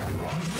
Run.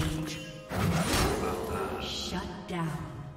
Rampage. Shut down.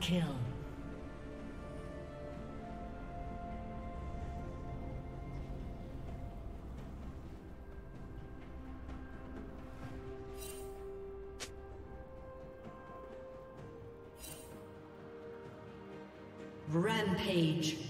Kill. Rampage.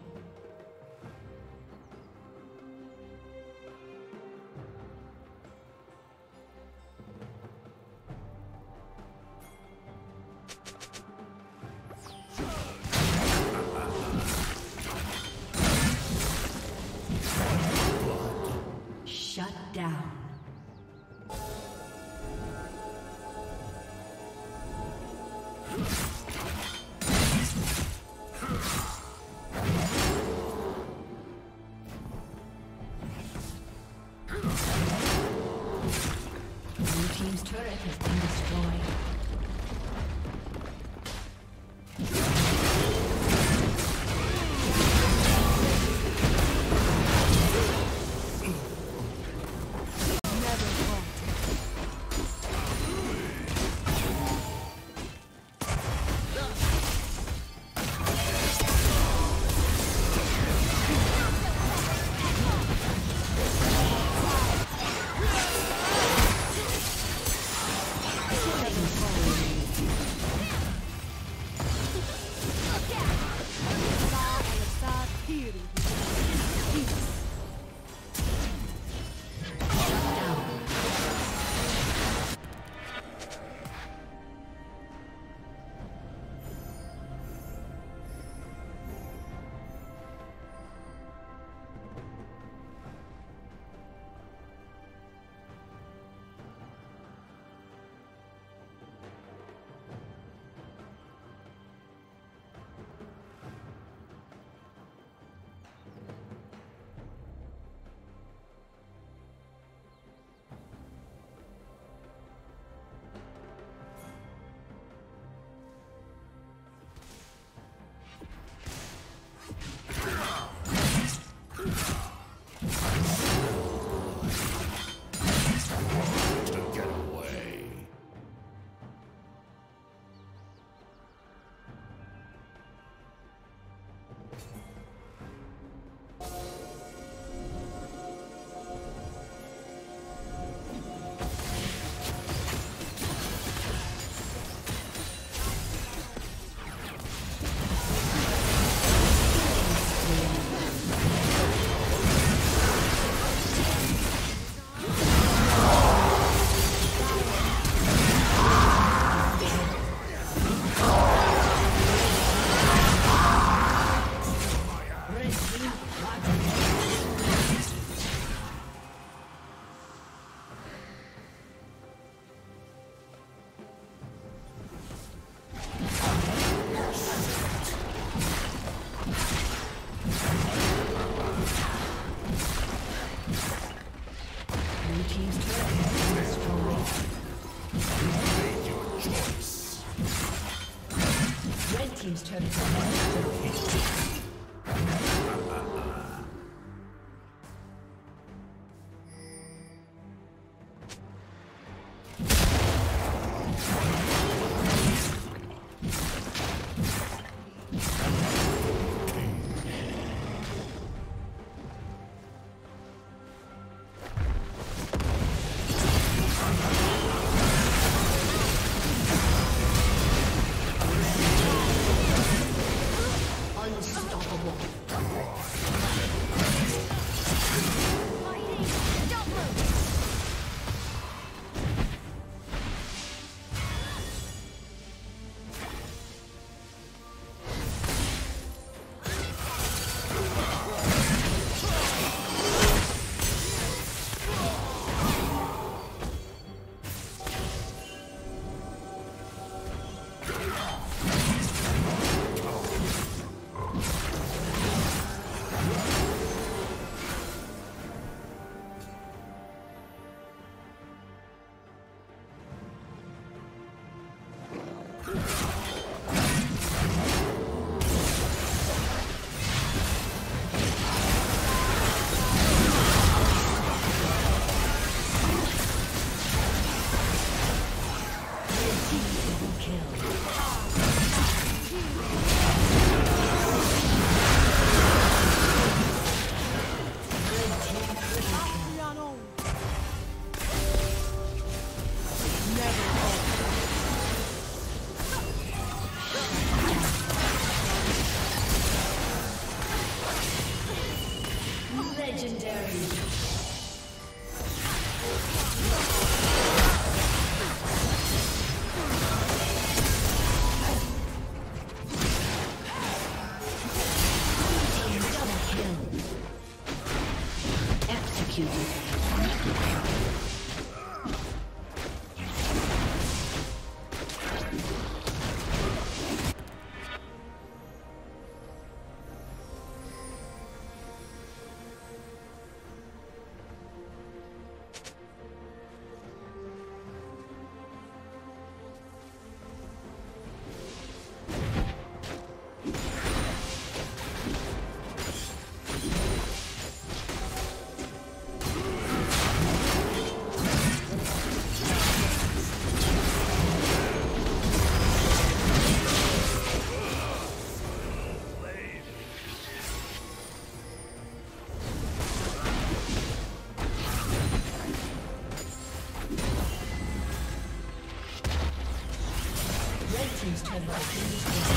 Enemy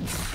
you